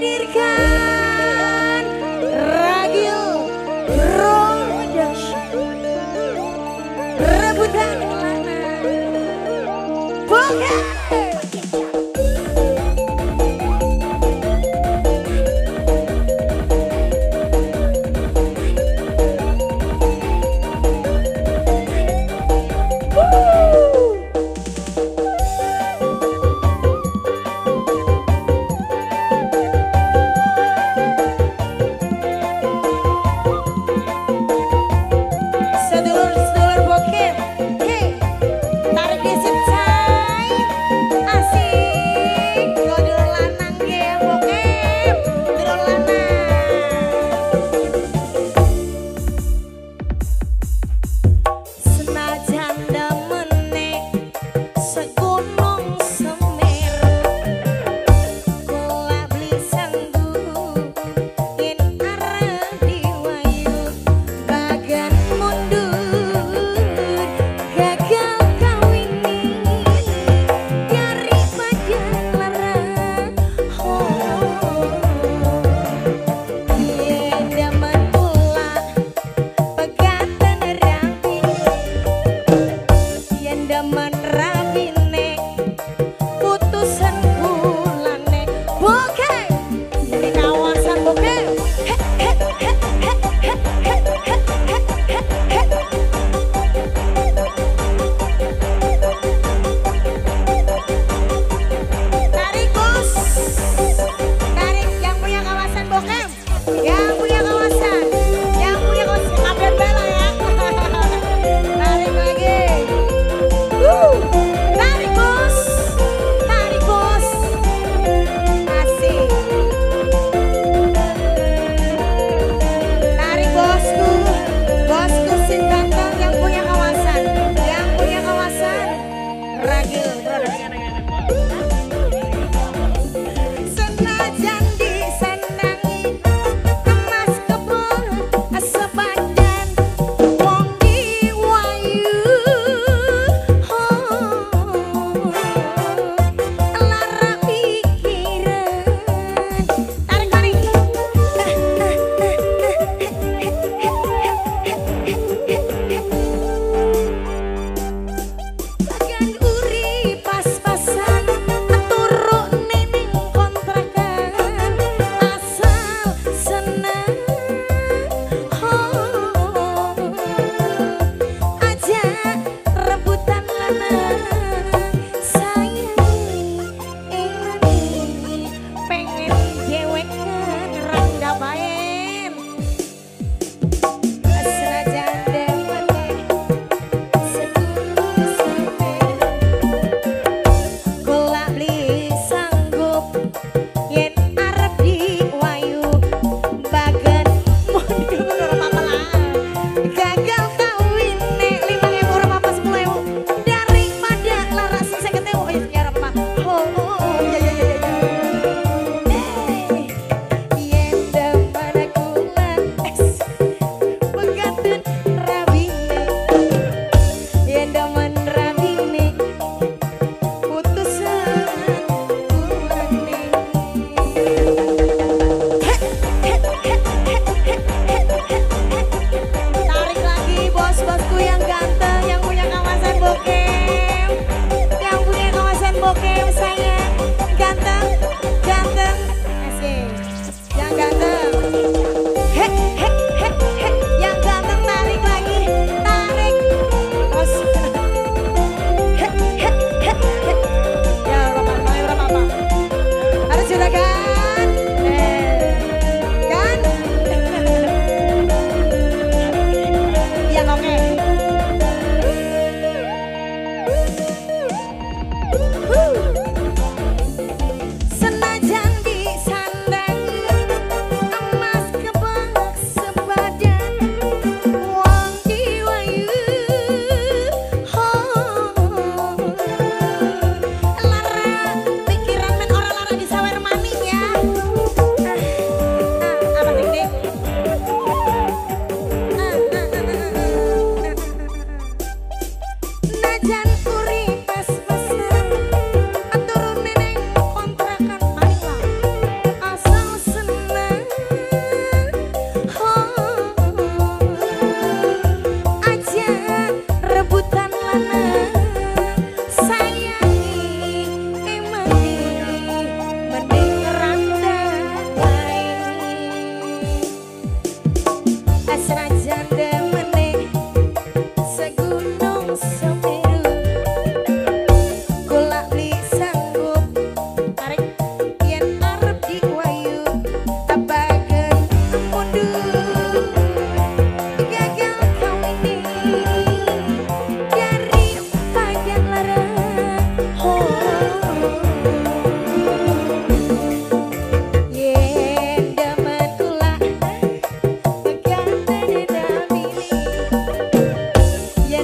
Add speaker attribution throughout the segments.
Speaker 1: hadirkan Ragil Rodas. Rebutan Bukan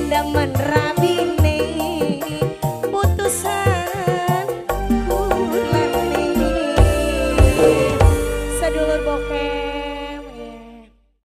Speaker 1: indah menerang